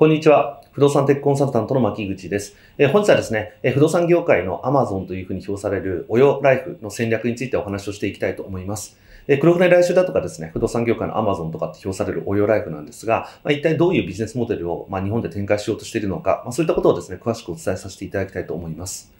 こんにちは。不動産テックコンサルタントの牧口です。えー、本日はですね、えー、不動産業界の Amazon というふうに評されるおよライフの戦略についてお話をしていきたいと思います。えー、黒船来週だとかですね、不動産業界の Amazon とかって評されるおよライフなんですが、まあ、一体どういうビジネスモデルを、まあ、日本で展開しようとしているのか、まあ、そういったことをですね、詳しくお伝えさせていただきたいと思います。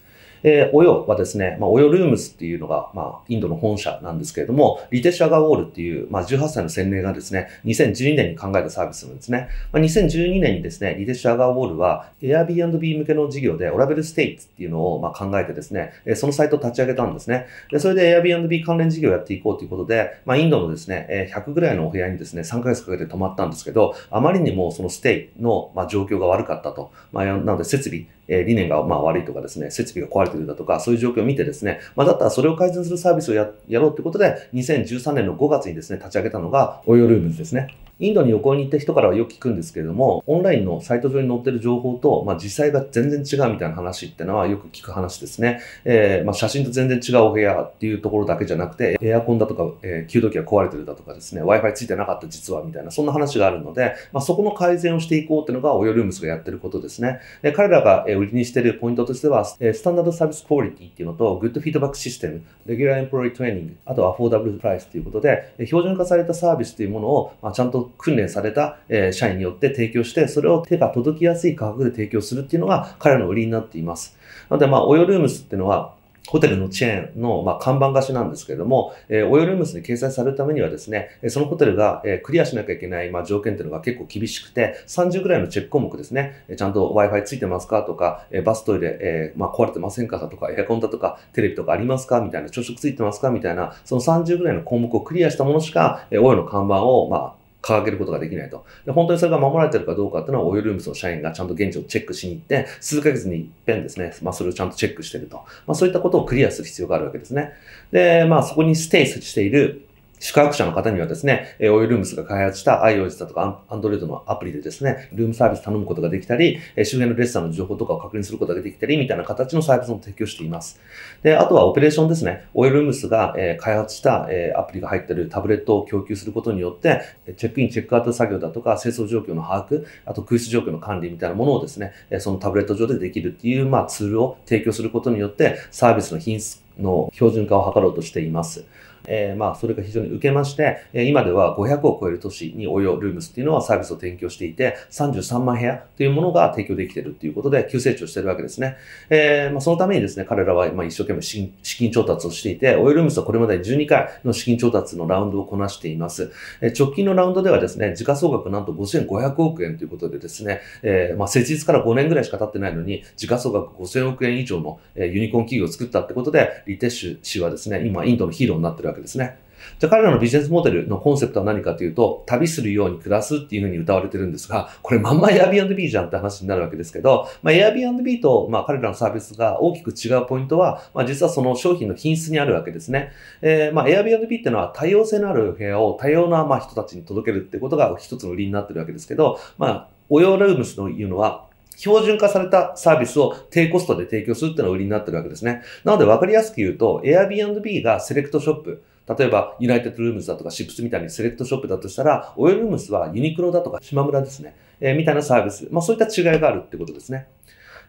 えー、オヨはですね、まあ、オヨルームスっていうのが、まあ、インドの本社なんですけれども、リテシャガーウォールっていう、まあ、18歳の洗礼がですね、2012年に考えたサービスなんですね。まあ、2012年にですね、リテシャガーウォールは Airbnb 向けの事業でオラベルステイツっていうのを、まあ、考えてですね、そのサイトを立ち上げたんですね。で、それで Airbnb 関連事業をやっていこうということで、まあ、インドのですね、100ぐらいのお部屋にですね、3ヶ月かけて泊まったんですけど、あまりにもそのステイの、まあ、状況が悪かったと。まあ、なので設備、え理念がまあ悪いとかですね、設備が壊れてるだとか、そういう状況を見てですね、まあ、だったらそれを改善するサービスをややろうということで、2013年の5月にですね、立ち上げたのが、オイオルームズですね。インドに旅行に行った人からはよく聞くんですけれども、オンラインのサイト上に載ってる情報と、まあ、実際が全然違うみたいな話ってのはよく聞く話ですね。えー、まあ、写真と全然違うお部屋っていうところだけじゃなくて、エアコンだとか、えー、給湯器が壊れてるだとかですね、Wi-Fi ついてなかった実はみたいな、そんな話があるので、まあ、そこの改善をしていこうっていうのが、オヨルームスがやってることですね。で彼らが売りにしてるポイントとしては、スタンダードサービスクオリティっていうのと、 good feedback system、regular employee training、あと affordable price ということで、標準化されたサービスというものを、まあ、ちゃんと訓練されたえ社員によって提供して、それを手が届きやすい価格で提供するっていうのが彼らの売りになっています。なので、まあ、 OYO Rooms っていうのは、ホテルのチェーンの、まあ、看板貸しなんですけれども、えー、 OYO Rooms に掲載されるためにはですね、そのホテルが、えー、クリアしなきゃいけない、まあ、条件っていうのが結構厳しくて、30ぐらいのチェック項目ですね、ちゃんと Wi-Fi ついてますかとか、えー、バストイレ、えー、まあ、壊れてませんかとか、エアコンだとか、テレビとかありますか？みたいな、朝食ついてますか？みたいな、その30ぐらいの項目をクリアしたものしか、えー、 OYO の看板を、まあ、掲げることができないと。で本当にそれが守られてるかどうかっていうのは、 OYO Rooms の社員がちゃんと現地をチェックしに行って、数ヶ月に一遍ですね、まあそれをちゃんとチェックしてると。まあそういったことをクリアする必要があるわけですね。で、まあそこにステイしている宿泊者の方にはですねえ、オイルームスが開発した iOS だとか Android のアプリでですね、ルームサービス頼むことができたりえ、周辺のレッサーの情報とかを確認することができたり、みたいな形のサービスも提供しています。で、あとはオペレーションですね。オイルームスがえ開発したえアプリが入っているタブレットを供給することによって、チェックイン、チェックアウト作業だとか、清掃状況の把握、あと空室状況の管理みたいなものをですね、そのタブレット上でできるっていう、まあ、ツールを提供することによって、サービスの品質の標準化を図ろうとしています。えー、まあ、それが非常に受けまして、え今では500を超える都市に応用ルームスっていうのはサービスを提供していて、33万部屋というものが提供できているということで、急成長しているわけですね。えー、まあ、そのためにですね、彼らはまあ一生懸命資金調達をしていて、オイルルームスはこれまで12回の資金調達のラウンドをこなしています。え直近のラウンドではですね、時価総額なんと5500億円ということでですね、えー、まあ、設立から5年ぐらいしか経ってないのに、時価総額5000億円以上のユニコーン企業を作ったってことで、リテッシュ氏はですね、今インドのヒーローになってるわけですね。じゃあ彼らのビジネスモデルのコンセプトは何かというと、旅するように暮らすっていうふうに歌われてるんですが、これまんま Airbnb じゃんって話になるわけですけど、まあ、Airbnb と、まあ、彼らのサービスが大きく違うポイントは、まあ、実はその商品の品質にあるわけですね。えー、まあ、Airbnb っていうのは多様性のある部屋を多様な、まあ、人たちに届けるってことが一つの売りになってるわけですけど、まあ、オヨールームスというのは、標準化されたサービスを低コストで提供するっていうのが売りになってるわけですね。なので分かりやすく言うと、Airbnb がセレクトショップ、例えば、ユナイテッドルームズだとかシップスみたいにセレクトショップだとしたら、オイルルームズはユニクロだとか島村ですね。えー、みたいなサービス。まあそういった違いがあるってことですね。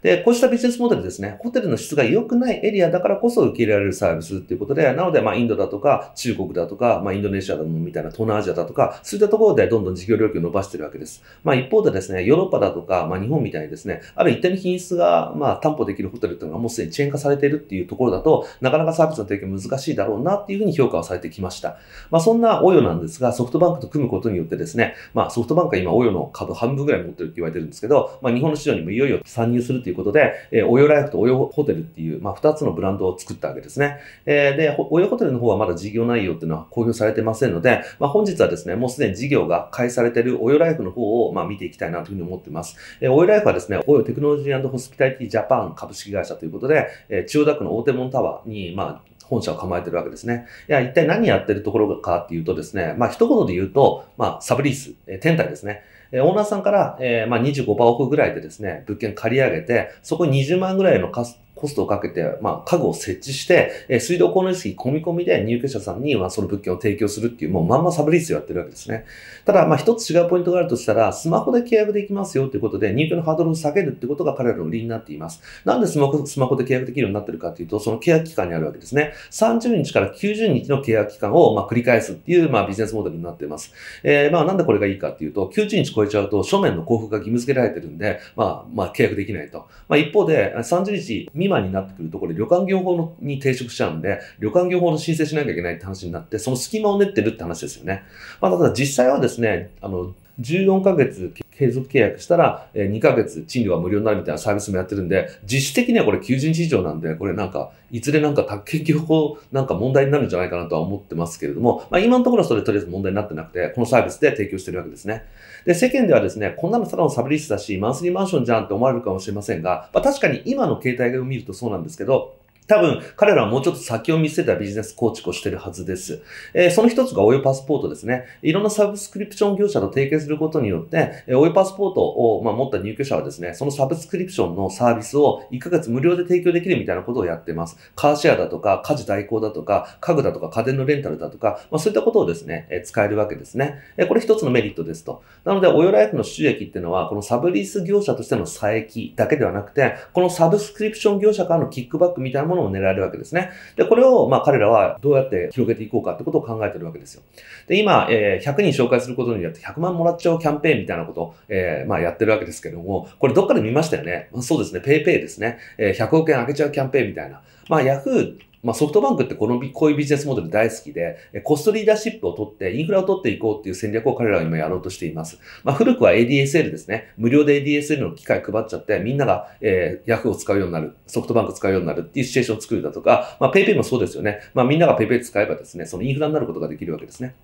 で、こうしたビジネスモデルですね、ホテルの質が良くないエリアだからこそ受け入れられるサービスっていうことで、なので、まあ、インドだとか、中国だとか、まあ、インドネシアだのみたいな東南アジアだとか、そういったところでどんどん事業領域を伸ばしてるわけです。まあ、一方でですね、ヨーロッパだとか、まあ、日本みたいにですね、ある一定の品質が、まあ、担保できるホテルっていうのがもうすでにチェーン化されているっていうところだと、なかなかサービスの提供難しいだろうなっていうふうに評価をされてきました。まあ、そんなオヨなんですが、ソフトバンクと組むことによってですね、まあ、ソフトバンクは今、オヨの株半分ぐらい持ってるって言われてるんですけど、まあ、日本の市場にもいよいよ参入するといういうことで、えーオヨライフとオヨホテルっていう、まあ、2つのブランドを作ったわけですね。えー、で、オヨホテルの方はまだ事業内容っていうのは公表されてませんので、まあ、本日はですね、もうすでに事業が開始されているオヨライフの方を、まあ、見ていきたいなというふうに思っています。えー、オヨライフはですね、オヨテクノロジーホスピタリティジャパン株式会社ということで、えー、千代田区の大手門タワーに、まあ、本社を構えてるわけですね。いや、一体何やってるところかっていうとですね、まあ一言で言うと、まあサブリース、えー、天体ですね。えオーナーさんから、えー、まあ25%オフぐらいでですね、物件借り上げて、そこに20万ぐらいのカスコストをかけて、まあ、家具を設置して、えー、水道光熱費込み込みで入居者さんに、まあ、その物件を提供するっていう、もうまんまサブリースをやってるわけですね。ただ、まあ、一つ違うポイントがあるとしたら、スマホで契約できますよということで、入居のハードルを下げるってことが彼らの売りになっています。なんでスマホスマホで契約できるようになってるかというと、その契約期間にあるわけですね。30日から90日の契約期間を、まあ、繰り返すっていう、まあ、ビジネスモデルになっています。えー、まあ、なんでこれがいいかっていうと、90日超えちゃうと、書面の交付が義務付けられてるんで、まあ、まあ、契約できないと。まあ、一方で、30日未今になってくると、これ旅館業法のに抵触しちゃうんで、旅館業法の申請しなきゃいけないって話になって、その隙間を練ってるって話ですよね。まあ、ただ実際はですね、あの、14ヶ月継続契約したら、え2ヶ月賃料は無料になるみたいなサービスもやってるんで、実質的にはこれ90日以上なんで、これなんか、いずれなんか宅建業法なんか問題になるんじゃないかなとは思ってますけれども、まあ今のところはそれとりあえず問題になってなくて、このサービスで提供してるわけですね。で、世間ではですね、こんなのただのサブリースだし、マンスリーマンションじゃんって思われるかもしれませんが、まあ確かに今の形態を見るとそうなんですけど、多分、彼らはもうちょっと先を見据えたビジネス構築をしているはずです。えー、その一つが OYO Passport ですね。いろんなサブスクリプション業者と提携することによって、えー、 OYO Passport を、まあ、持った入居者はですね、そのサブスクリプションのサービスを1ヶ月無料で提供できるみたいなことをやってます。カーシェアだとか、家事代行だとか、家具だとか、家電のレンタルだとか、まあ、そういったことをですね、えー、使えるわけですね。えー、これ一つのメリットですと。なので、 OYO LIFE の収益っていうのは、このサブリース業者としての差益だけではなくて、このサブスクリプション業者からのキックバックみたいなものを狙えるわけです。ね。で、これを、まあ、彼らはどうやって広げていこうかってことを考えてるわけですよ。で、今、えー、100人紹介することによって100万もらっちゃうキャンペーンみたいなことを、えー、まあ、やってるわけですけども、これどっかで見ましたよね。そうですね。PayPay ですね。えー、100億円あげちゃうキャンペーンみたいな。まあ、ヤフーまあ、ソフトバンクってこの、こういうビジネスモデル大好きで、コストリーダーシップを取って、インフラを取っていこうっていう戦略を彼らは今やろうとしています。まあ、古くは ADSL ですね。無料で ADSL の機械配っちゃって、みんなが、えー、ヤフーを使うようになる、ソフトバンク使うようになるっていうシチュエーションを作るだとか、まあ、PayPay もそうですよね。まあ、みんなが PayPay 使えばですね、そのインフラになることができるわけですね。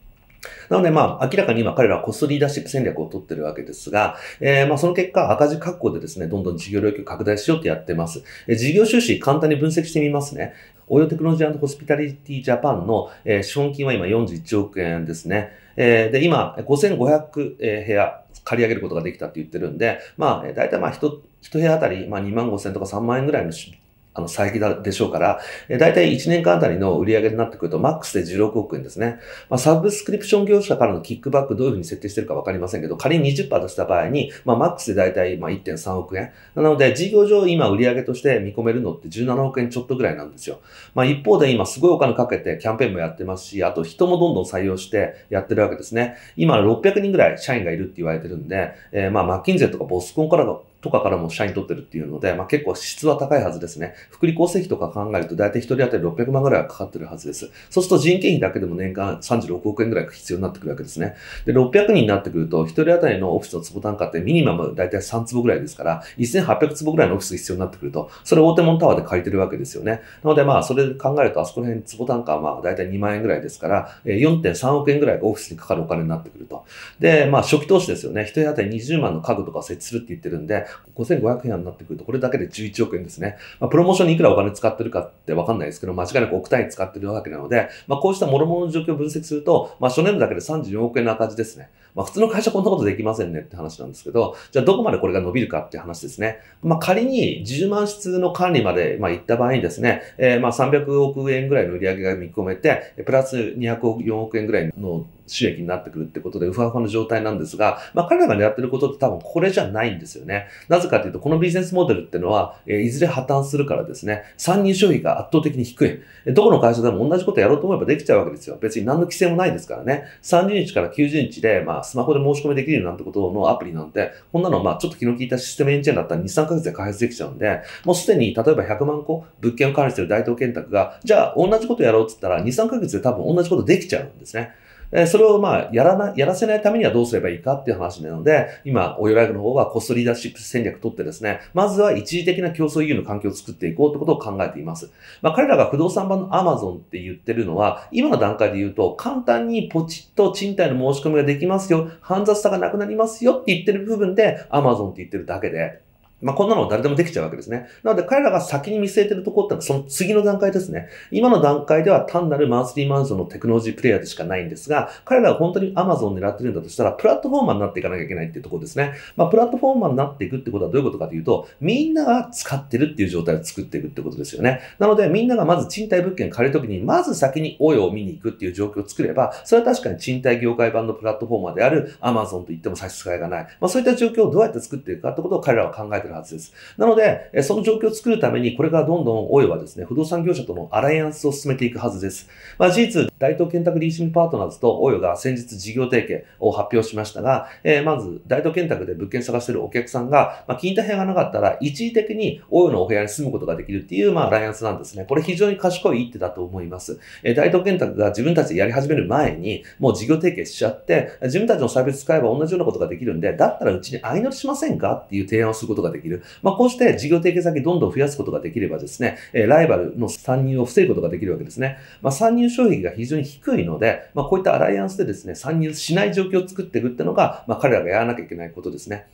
なので、まあ、明らかに今彼らはコストリーダーシップ戦略を取ってるわけですが、えー、まあ、その結果、赤字確保でですね、どんどん事業領域を拡大しようってやってます。えー、事業収支簡単に分析してみますね。オヨテクノロジーホスピタリティジャパンの、えー、資本金は今41億円ですね。えー、で、今、5500、えー、部屋借り上げることができたって言ってるんで、まあ、大体まあ、一、一部屋あたり、まあ、2万5千とか3万円ぐらいのあの、最益だでしょうから、え大体1年間あたりの売り上げになってくると、マックスで16億円ですね。まあ、サブスクリプション業者からのキックバックどういうふうに設定してるかわかりませんけど、仮に20%とした場合に、まあ、マックスで大体、まあ、1.3億円。なので、事業上今売り上げとして見込めるのって17億円ちょっとぐらいなんですよ。まあ、一方で今すごいお金かけてキャンペーンもやってますし、あと人もどんどん採用してやってるわけですね。今600人ぐらい社員がいるって言われてるんで、えー、まあ、マッキンゼとかボスコンからとかからも社員取ってるっていうので、まあ、結構質は高いはずですね。福利厚生費とか考えると大体一人当たり600万ぐらいはかかってるはずです。そうすると人件費だけでも年間36億円ぐらい必要になってくるわけですね。で、600人になってくると、一人当たりのオフィスの坪単価ってミニマム大体3坪ぐらいですから、1800坪ぐらいのオフィス必要になってくると、それ大手門タワーで借りてるわけですよね。なのでまあ、それで考えると、あそこら辺坪単価はまあ大体2万円ぐらいですから、4.3億円ぐらいがオフィスにかかるお金になってくると。で、まあ、初期投資ですよね。一人当たり20万の家具とか設置するって言ってるんで、5500円になってくると、これだけで11億円ですね。まあ、プロモーションにいくらお金使ってるかってわかんないですけど、間違いなく億単位使ってるわけなので、まあ、こうした諸々の状況を分析すると、まあ、初年度だけで34億円の赤字ですね。まあ、普通の会社こんなことできませんねって話なんですけど、じゃあどこまでこれが伸びるかっていう話ですね。まあ、仮に10万室の管理まで、まあ、行った場合にですね、えー、まあ、300億円ぐらいの売り上げが見込めて、プラス204億円ぐらいの収益になってくるってことで、うふわふわの状態なんですが、まあ、彼らが狙ってることって多分これじゃないんですよね。なぜかというと、このビジネスモデルっていうのは、え、いずれ破綻するからですね、参入消費が圧倒的に低い。どこの会社でも同じことやろうと思えばできちゃうわけですよ。別に何の規制もないですからね。30日から90日で、まあ、スマホで申し込みできるなんてことのアプリなんて、こんなの、まあ、ちょっと気の利いたシステムエンジンだったら2、3ヶ月で開発できちゃうんで、もうすでに、例えば100万個物件を管理している大東建託が、じゃあ同じことやろうって言ったら、2、3ヶ月で多分同じことできちゃうんですね。えそれをまあ、やらな、やらせないためにはどうすればいいかっていう話なので、今、オヨライフの方はコストリーダーシップ戦略取ってですね、まずは一時的な競争優位の環境を作っていこうってことを考えています。まあ、彼らが不動産版の Amazon って言ってるのは、今の段階で言うと、簡単にポチッと賃貸の申し込みができますよ、煩雑さがなくなりますよって言ってる部分で Amazon って言ってるだけで、まあ、こんなのは誰でもできちゃうわけですね。なので、彼らが先に見据えてるところってのはその次の段階ですね。今の段階では単なるマンスリーマンションのテクノロジープレイヤーでしかないんですが、彼らが本当に Amazon を狙ってるんだとしたら、プラットフォーマーになっていかなきゃいけないっていうところですね。まあ、プラットフォーマーになっていくってことはどういうことかというと、みんなが使ってるっていう状態を作っていくってことですよね。なので、みんながまず賃貸物件借りるときに、まず先にオヨを見に行くっていう状況を作れば、それは確かに賃貸業界版のプラットフォーマーである Amazon と言っても差し支えがない。まあ、そういった状況をどうやって作っていくかってことを彼らは考えてるはずです。なので、その状況を作るために、これからどんどんオイはですね、不動産業者とのアライアンスを進めていくはずです。まあ、事実、大東建託リーシングパートナーズとオイが先日事業提携を発表しましたが、えー、まず、大東建託で物件探しているお客さんが、まあ、気に入った部屋がなかったら、一時的にオイのお部屋に住むことができるっていう、まあ、アライアンスなんですね。これ非常に賢い一手だと思います。えー、大東建託が自分たちでやり始める前に、もう事業提携しちゃって、自分たちのサービス使えば同じようなことができるんで、だったらうちに相乗りしませんかっていう提案をすることができる。できるまあ、こうして事業提携先どんどん増やすことができればですね、えライバルの参入を防ぐことができるわけですね。まあ、参入障壁が非常に低いので、まあ、こういったアライアンスでですね、参入しない状況を作っていくっていうのが、まあ、彼らがやらなきゃいけないことですね。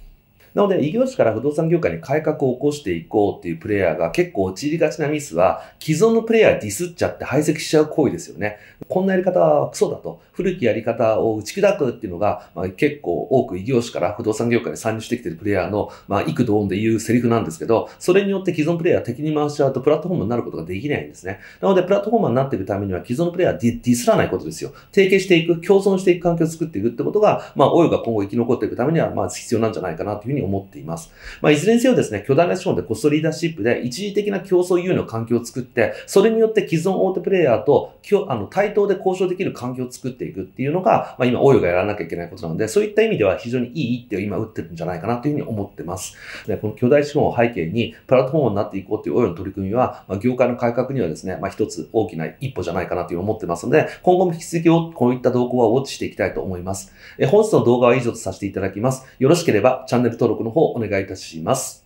なので、異業種から不動産業界に改革を起こしていこうっていうプレイヤーが結構陥りがちなミスは、既存のプレイヤーディスっちゃって排斥しちゃう行為ですよね。こんなやり方はクソだと。古きやり方を打ち砕くっていうのが、まあ、結構多く異業種から不動産業界に参入してきてるプレイヤーの、まあ、幾度音で言うセリフなんですけど、それによって既存プレイヤー敵に回しちゃうとプラットフォームになることができないんですね。なので、プラットフォーマーになっていくためには既存のプレイヤーディディスらないことですよ。提携していく、共存していく環境を作っていくってことが、まあ、オイルが今後生き残っていくためには、まあ、必要なんじゃないかなというふうに思っています。まあ、いずれにせよですね、巨大な資本でコストリーダーシップで一時的な競争優位の環境を作って、それによって既存大手プレイヤーとあの対等で交渉できる環境を作っていくっていうのが、まあ、今、オイルがやらなきゃいけないことなので、そういった意味では非常にいい一手を今打ってるんじゃないかなというふうに思ってます。でこの巨大資本を背景に、プラットフォームになっていこうというオイルの取り組みは、まあ、業界の改革にはですね、まあ、一つ大きな一歩じゃないかなという思ってますので、今後も引き続きこういった動向はウォッチしていきたいと思います。え本日の動画は以上とさせていただきます。よろしければチャンネル登録録の方お願いいたします。